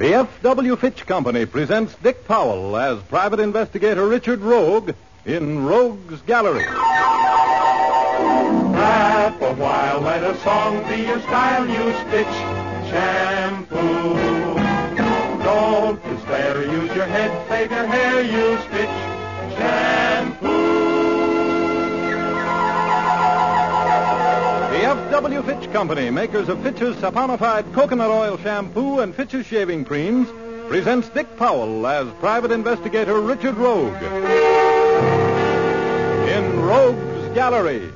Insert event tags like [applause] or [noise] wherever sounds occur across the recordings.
The F.W. Fitch Company presents Dick Powell as Private Investigator Richard Rogue in Rogue's Gallery. Laugh a while, let a song be your style. Use Fitch shampoo. Don't despair, use your head, save your hair. Use F.W. Fitch Company, makers of Fitch's saponified coconut oil shampoo and Fitch's shaving creams, presents Dick Powell as Private Investigator Richard Rogue. In Rogue's Gallery.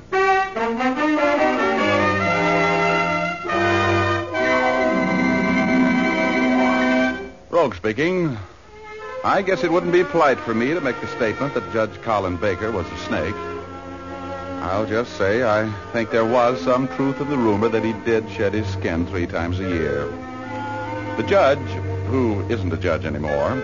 Rogue speaking. I guess it wouldn't be polite for me to make the statement that Judge Colin Baker was a snake. I'll just say I think there was some truth in the rumor that he did shed his skin three times a year. The judge, who isn't a judge anymore,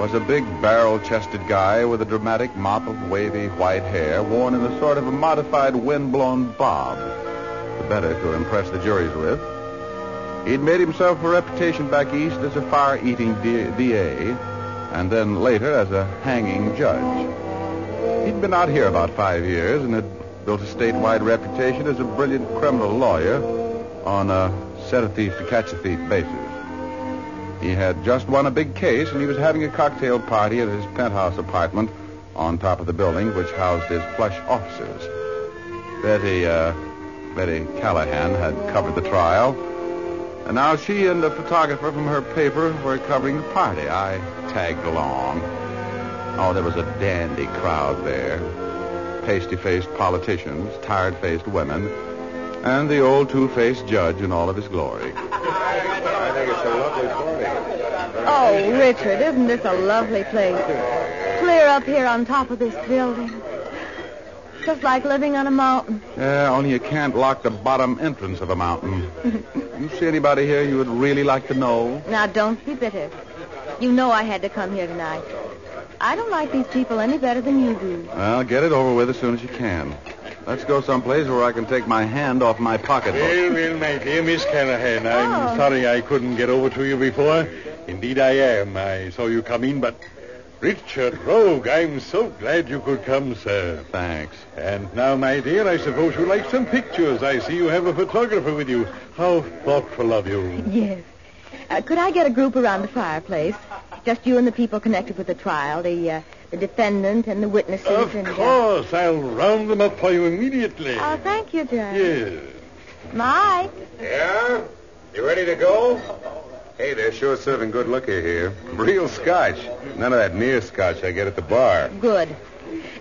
was a big barrel-chested guy with a dramatic mop of wavy white hair worn in a sort of a modified wind-blown bob, the better to impress the juries with. He'd made himself a reputation back east as a fire-eating D- DA, and then later as a hanging judge. He'd been out here about five years and had built a statewide reputation as a brilliant criminal lawyer on a set a thief to catch a thief basis. He had just won a big case and he was having a cocktail party at his penthouse apartment on top of the building which housed his plush offices. Betty, uh, Betty Callahan had covered the trial. And now she and a photographer from her paper were covering the party. I tagged along. Oh, there was a dandy crowd there. Pasty-faced politicians, tired-faced women, and the old two-faced judge in all of his glory. I think it's a lovely party. Oh, Richard, isn't this a lovely place? Clear up here on top of this building. Just like living on a mountain. Yeah, only you can't lock the bottom entrance of a mountain. [laughs] you see anybody here you would really like to know? Now, don't be bitter. You know I had to come here tonight. I don't like these people any better than you do. Well, get it over with as soon as you can. Let's go someplace where I can take my hand off my pocketbook. Well, well, my dear Miss Callahan, I'm Oh. sorry I couldn't get over to you before. Indeed I am. I saw you come in, but... Richard Rogue, I'm so glad you could come, sir. Thanks. And now, my dear, I suppose you like some pictures. I see you have a photographer with you. How thoughtful of you. Yes. Uh, could I get a group around the fireplace? Just you and the people connected with the trial, the uh, the defendant and the witnesses. Of and, uh, course, I'll round them up for you immediately. Oh, thank you, Judge. Yes. Mike. Yeah? You ready to go? Hey, they're sure serving good liquor here. Real scotch. None of that near scotch I get at the bar. Good.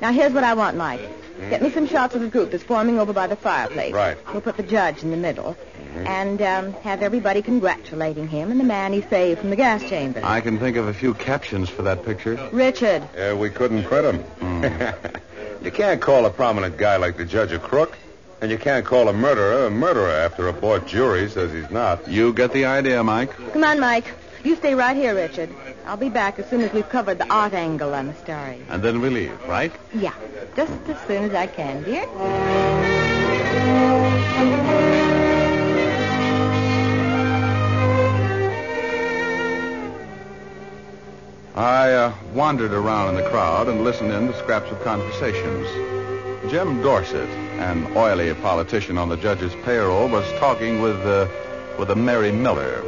Now, here's what I want, Mike. Get me some shots of the group that's forming over by the fireplace. Right. We'll put the judge in the middle. And um, have everybody congratulating him and the man he saved from the gas chamber. I can think of a few captions for that picture. Richard. Yeah, we couldn't print 'em. Hmm. [laughs] you can't call a prominent guy like the judge a crook. And you can't call a murderer a murderer after a bought jury says he's not. You get the idea, Mike. Come on, Mike. You stay right here, Richard. I'll be back as soon as we've covered the art angle on the story. And then we leave, right? Yeah, just as soon as I can, dear. I wandered around in the crowd and listened in to scraps of conversations. Jim Dorset, an oily politician on the judge's payroll, was talking with uh, with a Mary Miller.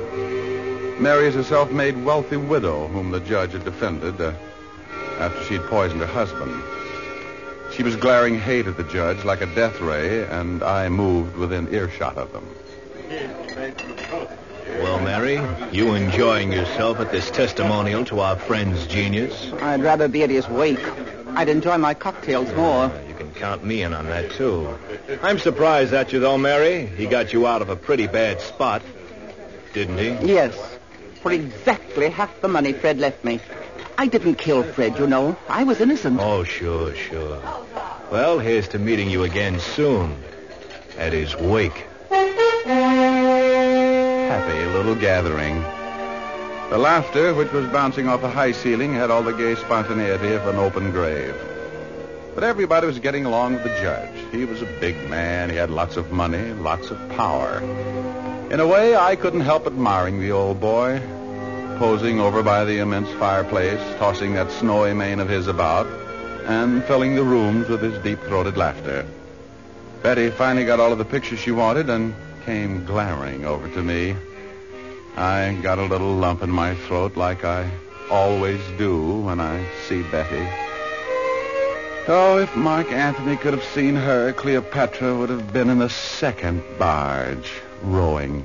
Mary is a self-made wealthy widow whom the judge had defended uh, after she'd poisoned her husband. She was glaring hate at the judge like a death ray, and I moved within earshot of them. Well, Mary, you enjoying yourself at this testimonial to our friend's genius? I'd rather be at his wake. I'd enjoy my cocktails more. Uh, you can count me in on that, too. I'm surprised at you, though, Mary. He got you out of a pretty bad spot. Didn't he? Yes, for exactly half the money Fred left me. I didn't kill Fred, you know. I was innocent. Oh, sure, sure. Well, here's to meeting you again soon. At his wake. Happy little gathering. The laughter, which was bouncing off a high ceiling, had all the gay spontaneity of an open grave. But everybody was getting along with the judge. He was a big man. He had lots of money, lots of power. In a way, I couldn't help admiring the old boy. posing over by the immense fireplace, tossing that snowy mane of his about, and filling the rooms with his deep-throated laughter. Betty finally got all of the pictures she wanted and came glaring over to me. I got a little lump in my throat like I always do when I see Betty. Oh, if Mark Antony could have seen her, Cleopatra would have been in the second barge, rowing.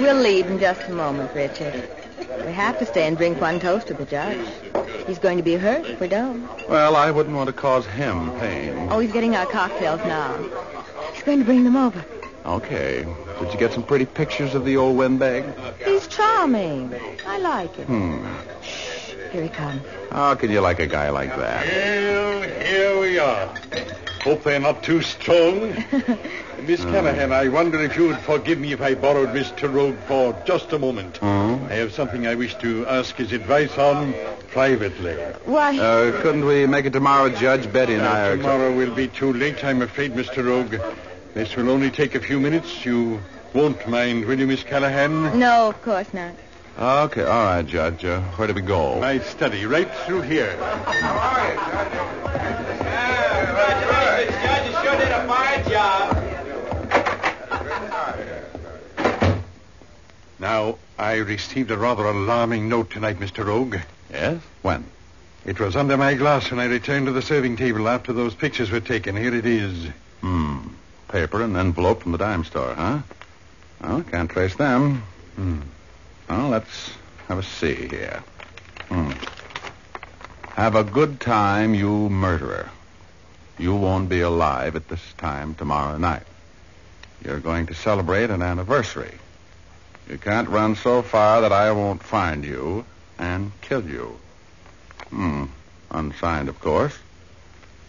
We'll leave in just a moment, Richard. We have to stay and drink one toast to the judge. He's going to be hurt if we don't. Well, I wouldn't want to cause him pain. Oh, he's getting our cocktails now. He's going to bring them over. Okay. Did you get some pretty pictures of the old windbag? He's charming. I like him. Hmm. Shh. Here he comes. How can you like a guy like that? Well, here we are. Hope they're not too strong. [laughs] Miss Callahan, I wonder if you would forgive me if I borrowed Mr. Rogue for just a moment. Hmm? I have something I wish to ask his advice on privately. Why, Uh, couldn't we make it tomorrow, Judge? Betty and I Now, are... tomorrow will be too late, I'm afraid, Mr. Rogue. This will only take a few minutes. You won't mind, will you, Miss Callahan? no, of course not. Okay, all right, Judge. Uh, where do we go? My study, right through here. How are you, Judge? Congratulations, Judge. You sure did a fine job. Now, I received a rather alarming note tonight, Mr. Rogue. Yes? When? It was under my glass when I returned to the serving table after those pictures were taken. Here it is. Hmm. Paper and envelope from the dime store, huh? Well, can't trace them. Hmm. Well, let's have a see here. Hmm. Have a good time, you murderer. You won't be alive at this time tomorrow night. You're going to celebrate an anniversary. You can't run so far that I won't find you and kill you. Hmm. Unsigned, of course.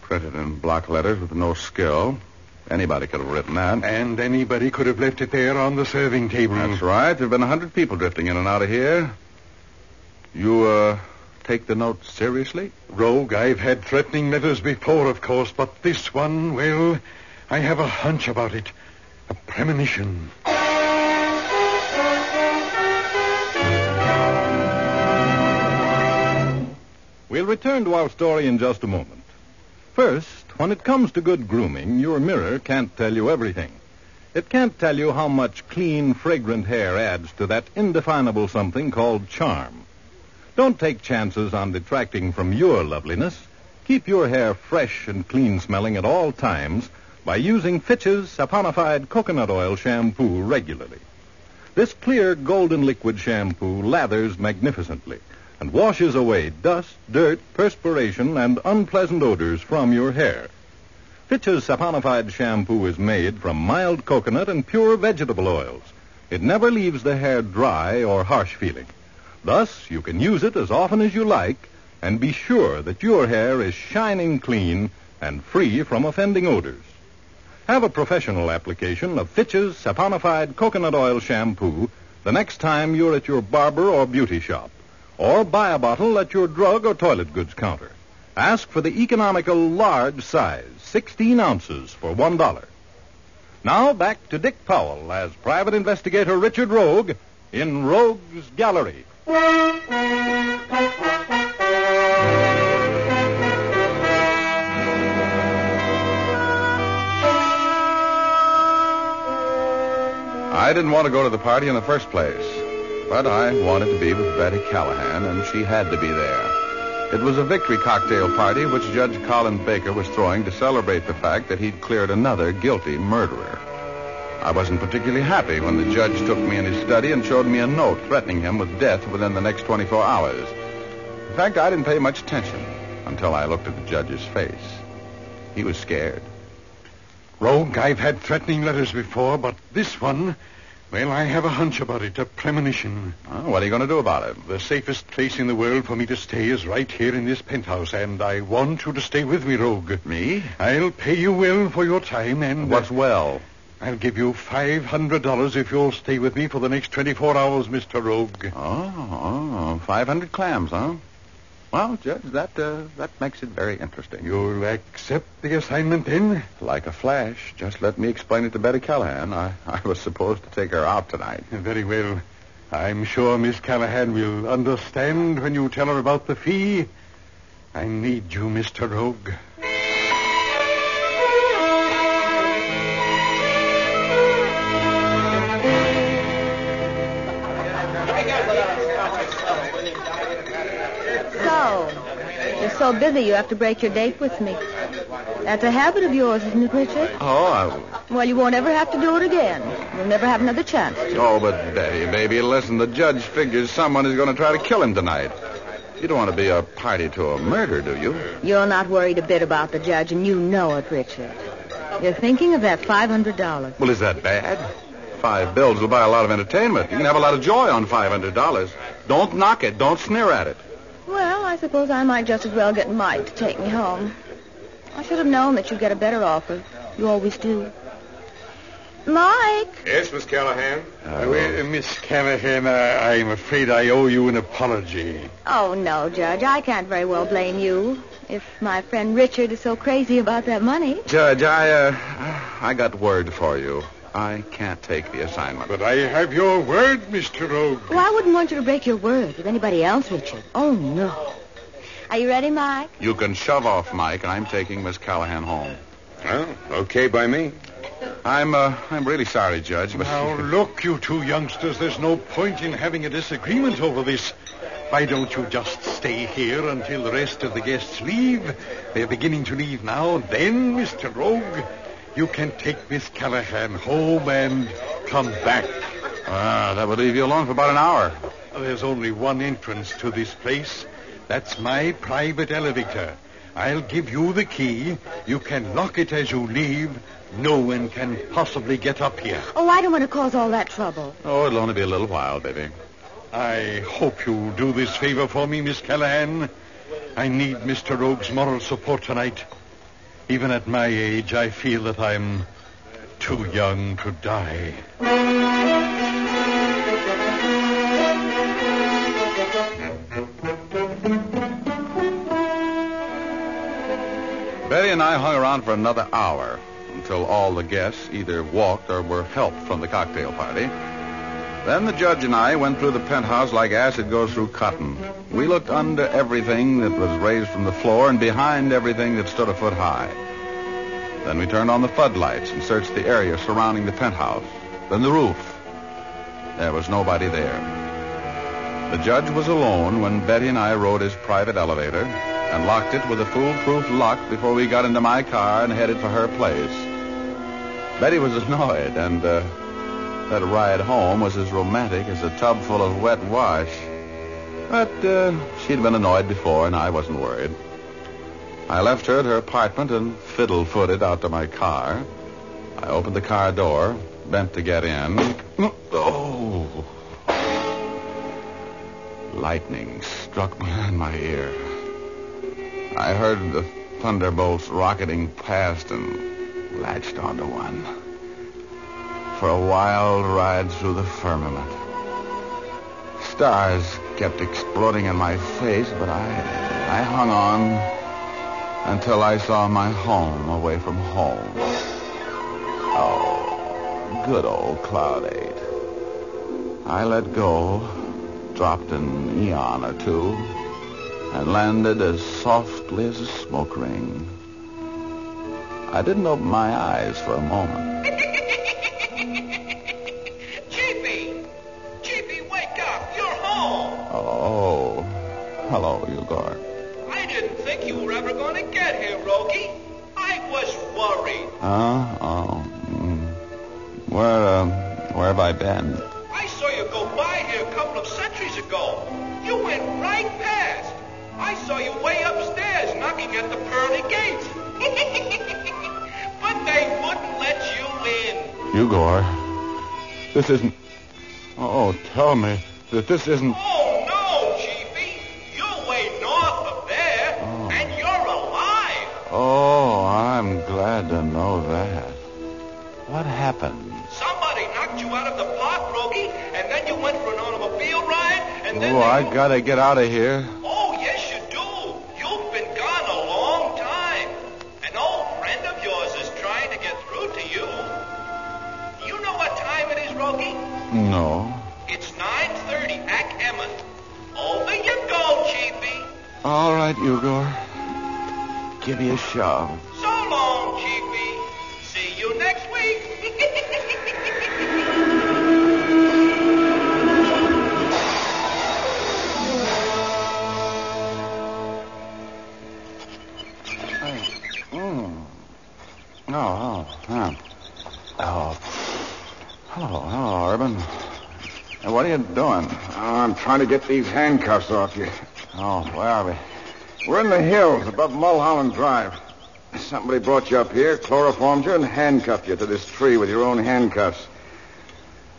Printed in block letters with no skill. Anybody could have written that. And anybody could have left it there on the serving table. That's right. There have been a hundred people drifting in and out of here. You, uh, take the note seriously? Rogue, I've had threatening letters before, of course, but this one, well, I have a hunch about it. A premonition. We'll return to our story in just a moment. First, when it comes to good grooming, your mirror can't tell you everything. It can't tell you how much clean, fragrant hair adds to that indefinable something called charm. Don't take chances on detracting from your loveliness. Keep your hair fresh and clean smelling at all times by using Fitch's saponified coconut oil shampoo regularly. This clear golden liquid shampoo lathers magnificently and washes away dust, dirt, perspiration, and unpleasant odors from your hair. Fitch's saponified shampoo is made from mild coconut and pure vegetable oils. It never leaves the hair dry or harsh feeling. Thus, you can use it as often as you like and be sure that your hair is shining clean and free from offending odors. Have a professional application of Fitch's saponified coconut oil shampoo the next time you're at your barber or beauty shop. Or buy a bottle at your drug or toilet goods counter. Ask for the economical large size, 16 ounces for $1. Now back to Dick Powell as private investigator Richard Rogue in Rogue's Gallery. I didn't want to go to the party in the first place, but I wanted to be with Betty Callahan, and she had to be there. It was a victory cocktail party which Judge Colin Baker was throwing to celebrate the fact that he'd cleared another guilty murderer. I wasn't particularly happy when the judge took me in his study and showed me a note threatening him with death within the next 24 hours. In fact, I didn't pay much attention until I looked at the judge's face. He was scared. Rogue, I've had threatening letters before, but this one, well, I have a hunch about it, a premonition. Well, what are you going to do about it? The safest place in the world for me to stay is right here in this penthouse, and I want you to stay with me, Rogue. Me? I'll pay you well for your time, and uh, What's well? I'll give you five hundred dollars if you'll stay with me for the next twenty-four hours, Mister Rogue. Ah, ah, oh, oh, 500 clams, huh? Well, Judge, that uh, that makes it very interesting. You'll accept the assignment then? Like a flash. Just let me explain it to Betty Callahan. I, I was supposed to take her out tonight. Very well. I'm sure Miss Callahan will understand when you tell her about the fee. I need you, Mr. Rogue. So, you're so busy you have to break your date with me. That's a habit of yours, isn't it, Richard? Oh, I... Well, you won't ever have to do it again. You'll never have another chance. Oh, but Betty, baby, listen. The judge figures someone is going to try to kill him tonight. You don't want to be a party to a murder, do you? You're not worried a bit about the judge, and you know it, Richard. You're thinking of that $500. Well, is that bad? Five bills will buy a lot of entertainment. You can have a lot of joy on five hundred dollars. Don't knock it. Don't sneer at it. Well, I suppose I might just as well get Mike to take me home. I should have known that you'd get a better offer. You always do. Mike! Yes, Miss Callahan? Uh, well, uh, Miss Callahan, I, I'm afraid I owe you an apology. Oh, no, Judge. I can't very well blame you. If my friend Richard is so crazy about that money. Judge, I uh, I got word for you. I can't take the assignment. But I have your word, Mr. Rogue. Well, I wouldn't want you to break your word with anybody else, Richard. Oh, no. Are you ready, Mike? You can shove off, Mike. I'm taking Miss Callahan home. Well, okay by me. I'm uh, I'm really sorry, Judge, but Now, [laughs] look, you two youngsters, there's no point in having a disagreement over this. Why don't you just stay here until the rest of the guests leave? They're beginning to leave now. Then, Mr. Rogue, you can take Miss Callahan home and come back. ah, that would leave you alone for about an hour. There's only one entrance to this place. That's my private elevator. I'll give you the key. You can lock it as you leave. No one can possibly get up here. Oh, I don't want to cause all that trouble. Oh, it'll only be a little while, baby. I hope you'll do this favor for me, Miss Callahan. I need Mr. Rogue's moral support tonight. Even at my age, I feel that I'm too young to die. Betty and I hung around for another hour until all the guests either walked or were helped from the cocktail party. Then the judge and I went through the penthouse like acid goes through cotton. We looked under everything that was raised from the floor and behind everything that stood a foot high. Then we turned on the floodlights and searched the area surrounding the penthouse. Then the roof. There was nobody there. The judge was alone when Betty and I rode his private elevator and locked it with a foolproof lock before we got into my car and headed for her place. Betty was [laughs] annoyed, and uh, that ride home was as romantic as a tub full of wet wash. But uh, she'd been annoyed before, and I wasn't worried. I left her at her apartment and fiddle-footed out to my car. I opened the car door, bent to get in. Oh! Lightning struck behind my ear. I heard the thunderbolts rocketing past and latched onto one. For a wild ride through the firmament. Stars kept exploding in my face, but I, I hung on until I saw my home away from home. Oh, good old Cloud 8. I let go, dropped an eon or two, and landed as softly as a smoke ring. I didn't open my eyes for a moment. This isn't. Oh, tell me that this isn't. Oh, no, Chiefy. You're way north of there, Oh. and you're alive. Oh, I'm glad to know that. What happened? Somebody knocked you out of the park, Rogie, and then you went for an automobile ride, and then Oh, they... I gotta get out of here. No. It's 9.30 at Emmett. Over you go, Chiefy. All right, Eugor. Give me a shove. So long, Chiefy. See you next week. Mm. Oh, oh, huh. Oh. Hello, hello, Urban. Hey, what are you doing? Oh, I'm trying to get these handcuffs off you. Oh, where are we? We're in the hills above Mulholland Drive. Somebody brought you up here, chloroformed you, and handcuffed you to this tree with your own handcuffs.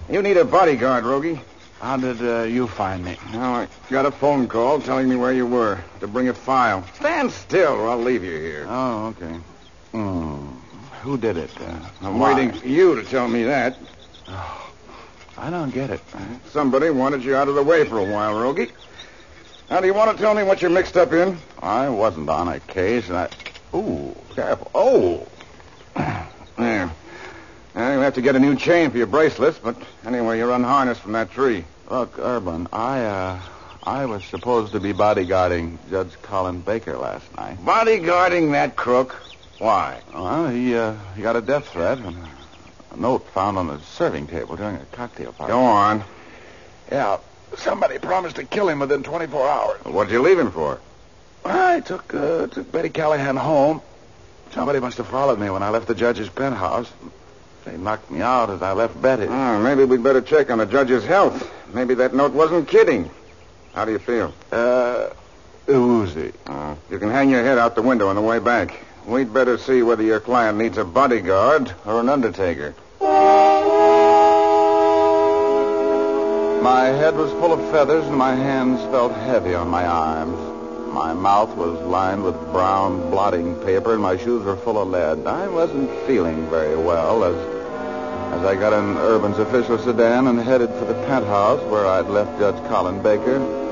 You need a bodyguard, Rogie. How did uh, you find me? Now, I got a phone call telling me where you were to bring a file. Stand still or I'll leave you here. Oh, okay. Hmm. Who did it? Uh, I'm why? waiting for you to tell me that. I don't get it. Somebody wanted you out of the way for a while, Rogie. Now, do you want to tell me what you're mixed up in? I wasn't on a case, and I. Ooh, careful. Oh! [clears throat] There. Now, you have to get a new chain for your bracelets, but anyway, you're unharnessed from that tree. Look, Urban, I, uh, I was supposed to be bodyguarding Judge Colin Baker last night. Bodyguarding that crook? Why? Well, he, uh, he got a death threat and a note found on the serving table during a cocktail party. Go on. Yeah, somebody promised to kill him within 24 hours. What'd you leave him for? I took, uh, took Betty Callahan home. Somebody must have followed me when I left the judge's penthouse. They knocked me out as I left Betty. Oh, maybe we'd better check on the judge's health. Maybe that note wasn't kidding. How do you feel? Uh, woozy. Oh, you can hang your head out the window on the way back. We'd better see whether your client needs a bodyguard or an undertaker. My head was full of feathers and my hands felt heavy on my arms. My mouth was lined with brown blotting paper and my shoes were full of lead. I wasn't feeling very well as as I got in Urban's official sedan and headed for the penthouse where I'd left Judge Colin Baker.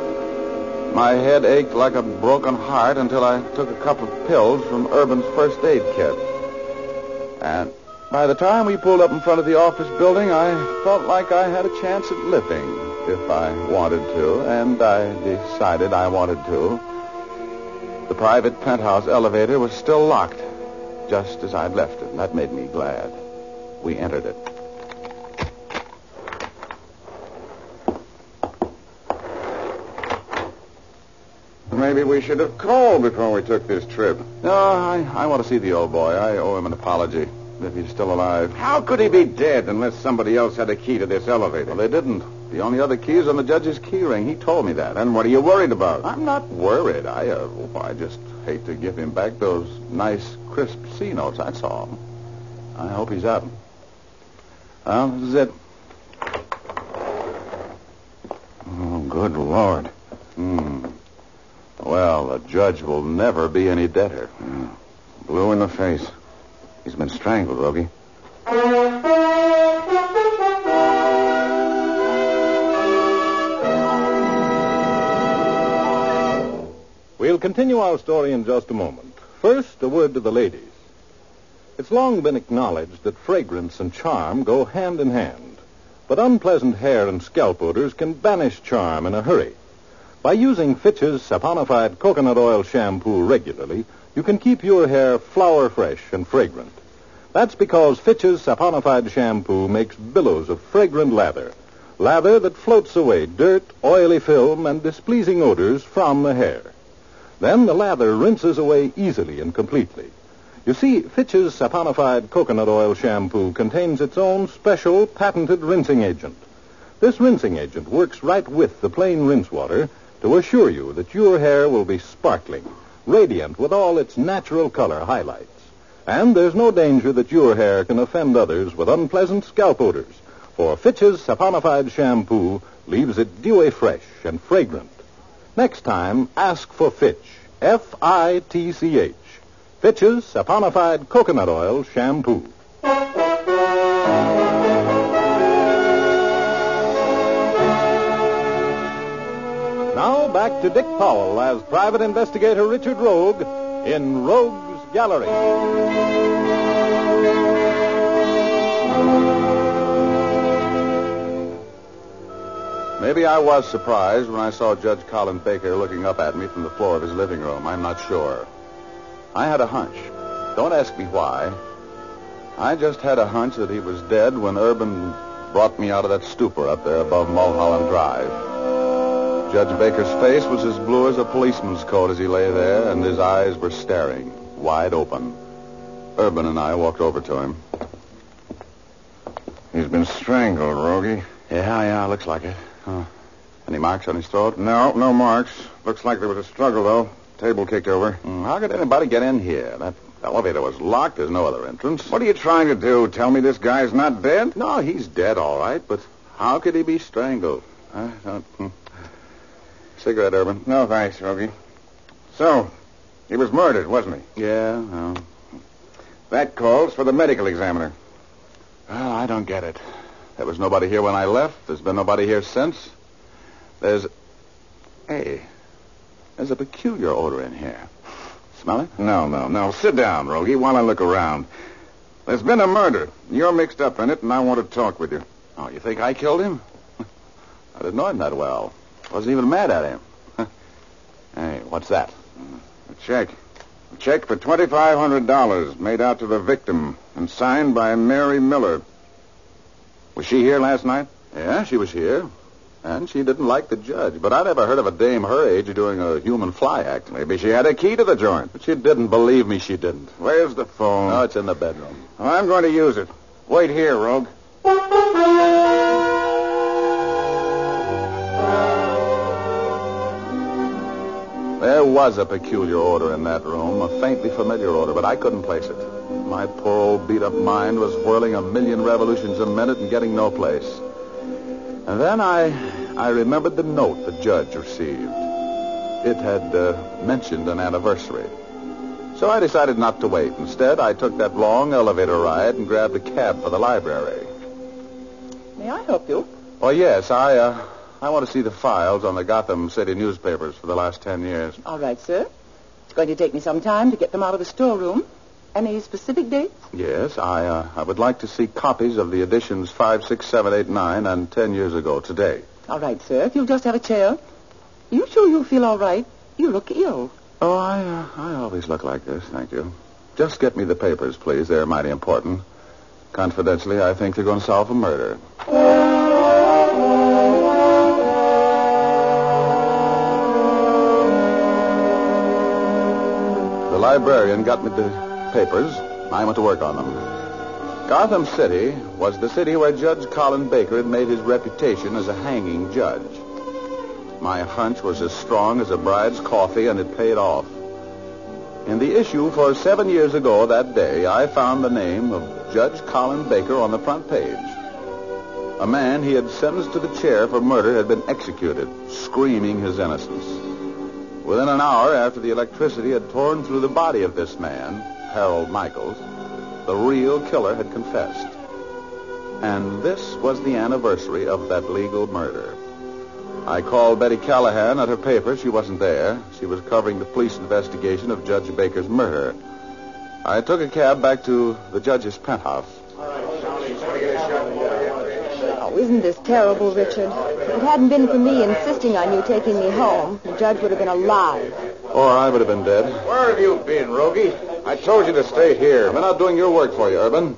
My head ached like a broken heart until I took a couple of pills from Urban's first aid kit. And by the time we pulled up in front of the office building, I felt like I had a chance at living if I wanted to, and I decided I wanted to. The private penthouse elevator was still locked, just as I'd left it, and that made me glad. We entered it. Maybe we should have called before we took this trip. No, I, I want to see the old boy. I owe him an apology, if he's still alive. How could he be dead unless somebody else had a key to this elevator? Well, they didn't. The only other key is on the judge's key ring. He told me that. Then what are you worried about? I'm not worried. I, uh, I just hate to give him back those nice, crisp C notes. That's all. I hope he's up. Well, this is it. Oh, good Lord. Hmm. Well, the judge will never be any debtor. Blue in the face. He's been strangled, Rogie. We'll continue our story in just a moment. First, a word to the ladies. It's long been acknowledged that fragrance and charm go hand in hand. But unpleasant hair and scalp odors can banish charm in a hurry. By using Fitch's saponified coconut oil shampoo regularly, you can keep your hair flower fresh and fragrant. That's because Fitch's saponified shampoo makes billows of fragrant lather. Lather that floats away dirt, oily film, and displeasing odors from the hair. Then the lather rinses away easily and completely. You see, Fitch's saponified coconut oil shampoo contains its own special patented rinsing agent. This rinsing agent works right with the plain rinse water to assure you that your hair will be sparkling, radiant with all its natural color highlights. And there's no danger that your hair can offend others with unpleasant scalp odors, for Fitch's saponified shampoo leaves it dewy fresh and fragrant. Next time, ask for Fitch. F-I-T-C-H. Fitch's saponified coconut oil shampoo. Back to Dick Powell as private investigator Richard Rogue in Rogue's Gallery. Maybe I was surprised when I saw Judge Colin Baker looking up at me from the floor of his living room. I'm not sure. I had a hunch. Don't ask me why. I just had a hunch that he was dead when Urban brought me out of that stupor up there above Mulholland Drive. Judge Baker's face was as blue as a policeman's coat as he lay there, and his eyes were staring, wide open. Urban and I walked over to him. He's been strangled, Rogie. Yeah, yeah, looks like it. Huh. Any marks on his throat? No, no marks. Looks like there was a struggle, though. Table kicked over. Hmm, How could anybody get in here? That elevator was locked. There's no other entrance. What are you trying to do? Tell me this guy's not dead? No, he's dead, all right, but how could he be strangled? I don't... Cigarette, Urban. No, thanks, Rogie. So, he was murdered, wasn't he? Yeah, no. That calls for the medical examiner. Well, I don't get it. There was nobody here when I left. There's been nobody here since. There's... Hey, there's a peculiar odor in here. Smell it? No, no, no. Sit down, Rogie, while I look around. There's been a murder. You're mixed up in it, and I want to talk with you. Oh, you think I killed him? [laughs] I didn't know him that well. Wasn't even mad at him. [laughs] hey, what's that? A check. A check for $2,500 made out to the victim and signed by Mary Miller. Was she here last night? Yeah, she was here. And she didn't like the judge. But I never heard of a dame her age doing a human fly act. Maybe she had a key to the joint. But she didn't believe me she didn't. Where's the phone? Oh, it's in the bedroom. I'm going to use it. Wait here, Rogue. Was a peculiar odor in that room, a faintly familiar odor, but I couldn't place it. My poor old beat up mind was whirling a million revolutions a minute and getting no place. And then I, I remembered the note the judge received. It had uh, mentioned an anniversary. So I decided not to wait. Instead, I took that long elevator ride and grabbed a cab for the library. May I help you? Oh, yes, I, uh, I want to see the files on the Gotham City newspapers for the last ten years. All right, sir. It's going to take me some time to get them out of the storeroom. Any specific dates? Yes, I, uh, I would like to see copies of the editions five, six, seven, eight, nine, and ten years ago today. All right, sir. If you'll just have a chair. You sure you'll feel all right? You look ill. Oh, I, uh, I always look like this, thank you. Just get me the papers, please. They're mighty important. Confidentially, I think they're going to solve a murder. Librarian got me the papers. I went to work on them. Gotham City was the city where Judge Colin Baker had made his reputation as a hanging judge. My hunch was as strong as a bride's coffee, and it paid off. In the issue for seven years ago that day, I found the name of Judge Colin Baker on the front page. A man he had sentenced to the chair for murder had been executed, screaming his innocence. Within an hour after the electricity had torn through the body of this man, Harold Michaels, the real killer had confessed. And this was the anniversary of that legal murder. I called Betty Callahan at her paper. She wasn't there. She was covering the police investigation of Judge Baker's murder. I took a cab back to the judge's penthouse. Oh, isn't this terrible, Richard? If it hadn't been for me insisting on you taking me home, the judge would have been alive. Or I would have been dead. Where have you been, Rogie? I told you to stay here. I've been out doing your work for you, Urban.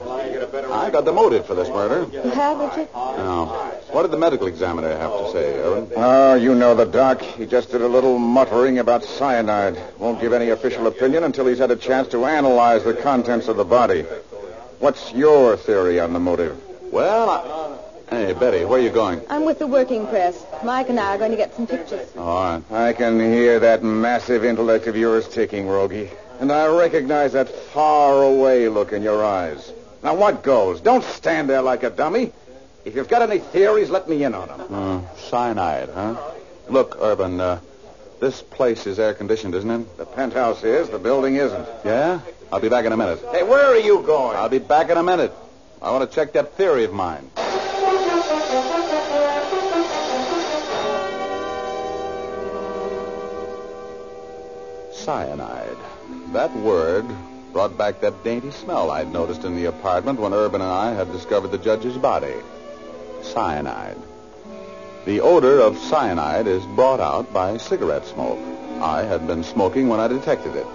I got the motive for this murder. You have, Richard? Now, what did the medical examiner have to say, Urban? Oh, you know the doc. He just did a little muttering about cyanide. Won't give any official opinion until he's had a chance to analyze the contents of the body. What's your theory on the motive? Well, I... Hey, Betty, where are you going? I'm with the working press. Mike and I are going to get some pictures. All right. I can hear that massive intellect of yours ticking, Rogie. And I recognize that far away look in your eyes. Now, what goes? Don't stand there like a dummy. If you've got any theories, let me in on them. Uh, cyanide, huh? Look, Urban, uh, this place is air conditioned, isn't it? The penthouse is, the building isn't. Yeah? I'll be back in a minute. Hey, where are you going? I'll be back in a minute. I want to check that theory of mine. Cyanide. That word brought back that dainty smell I'd noticed in the apartment when Urban and I had discovered the judge's body. Cyanide. The odor of cyanide is brought out by cigarette smoke. I had been smoking when I detected it.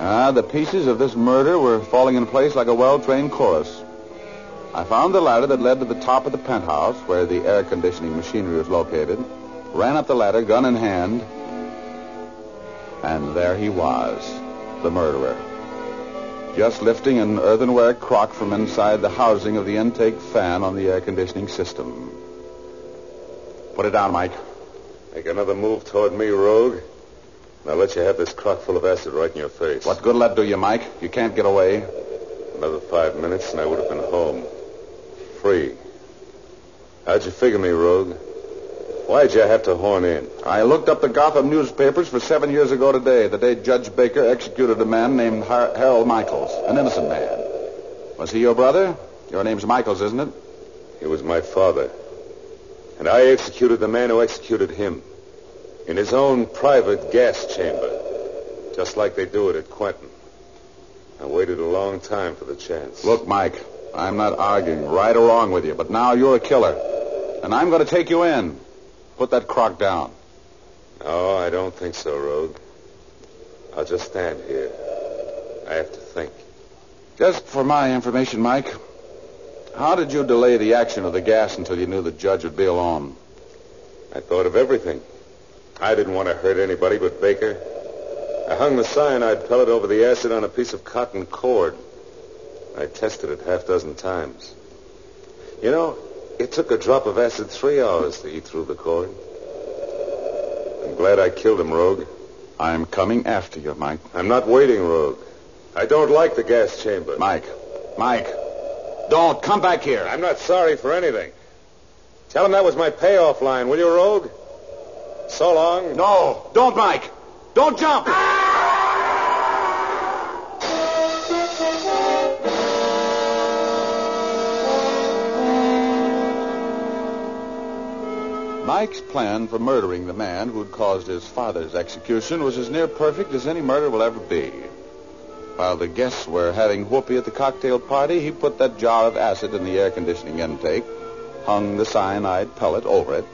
Ah, the pieces of this murder were falling in place like a well-trained chorus. I found the ladder that led to the top of the penthouse where the air conditioning machinery was located, ran up the ladder, gun in hand, and there he was, the murderer. Just lifting an earthenware crock from inside the housing of the intake fan on the air conditioning system. Put it down, Mike. Make another move toward me, rogue. And I'll let you have this crock full of acid right in your face. What good will that do you, Mike? You can't get away. Another five minutes and I would have been home. Free. How'd you figure me, rogue? Why'd you have to horn in? I looked up the Gotham newspapers for seven years ago today, the day Judge Baker executed a man named Har- Harold Michaels, an innocent man. Was he your brother? Your name's Michaels, isn't it? He was my father. And I executed the man who executed him. In his own private gas chamber. Just like they do it at Quentin. I waited a long time for the chance. Look, Mike, I'm not arguing right or wrong with you, but now you're a killer. And I'm going to take you in. Put that crock down. No, I don't think so, Rogue. I'll just stand here. I have to think. Just for my information, Mike, how did you delay the action of the gas until you knew the judge would be alone? I thought of everything. I didn't want to hurt anybody but Baker. I hung the cyanide pellet over the acid on a piece of cotton cord. I tested it half dozen times. You know, it took a drop of acid three hours to eat through the cord. I'm glad I killed him, Rogue. I'm coming after you, Mike. I'm not waiting, Rogue. I don't like the gas chamber. Mike, Mike, don't come back here. I'm not sorry for anything. Tell him that was my payoff line, will you, Rogue? So long. No, don't, Mike. Don't jump. Ah! Mike's plan for murdering the man who'd caused his father's execution was as near perfect as any murder will ever be. While the guests were having whoopee at the cocktail party, he put that jar of acid in the air conditioning intake, hung the cyanide pellet over it,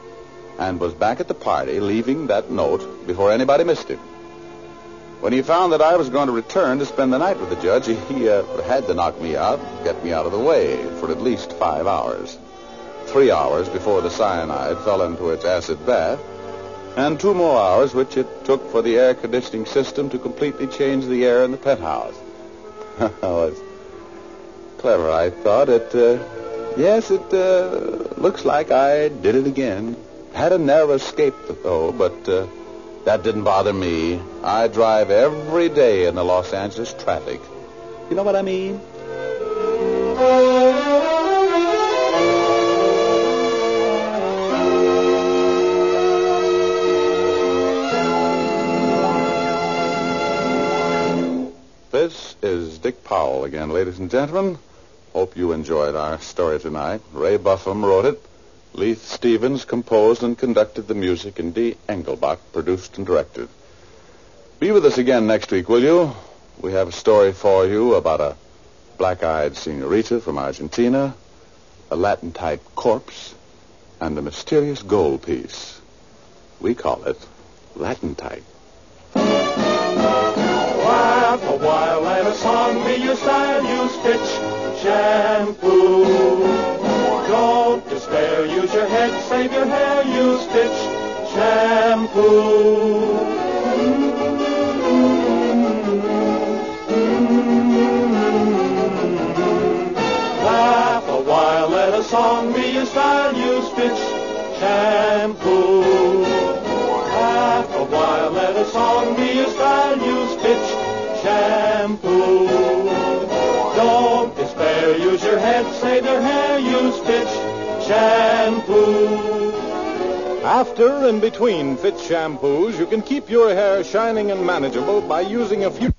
and was back at the party, leaving that note before anybody missed him. When he found that I was going to return to spend the night with the judge, he uh, had to knock me out, get me out of the way for at least five hours. Three hours before the cyanide fell into its acid bath, and two more hours which it took for the air conditioning system to completely change the air in the penthouse. [laughs] oh, it's clever, I thought. It, uh, yes, it uh, looks like I did it again. Had a narrow escape, though, but uh, that didn't bother me. I drive every day in the Los Angeles traffic. You know what I mean? Is Dick Powell again, ladies and gentlemen. Hope you enjoyed our story tonight. Ray Buffum wrote it. Leith Stevens composed and conducted the music, and Dee Engelbach produced and directed. Be with us again next week, will you? We have a story for you about a black-eyed senorita from Argentina, a Latin-type corpse, and a mysterious gold piece. We call it Latin song be your style. Use Fitch shampoo. Don't despair, use your head, save your hair. Use Fitch shampoo. Laugh a while, let a song be your style. Use Fitch shampoo. Laugh a while, let a song be your style. Use shampoo. Don't despair, use your head, save your hair. Use Fitch shampoo. After and between Fitch shampoos, you can keep your hair shining and manageable by using a few.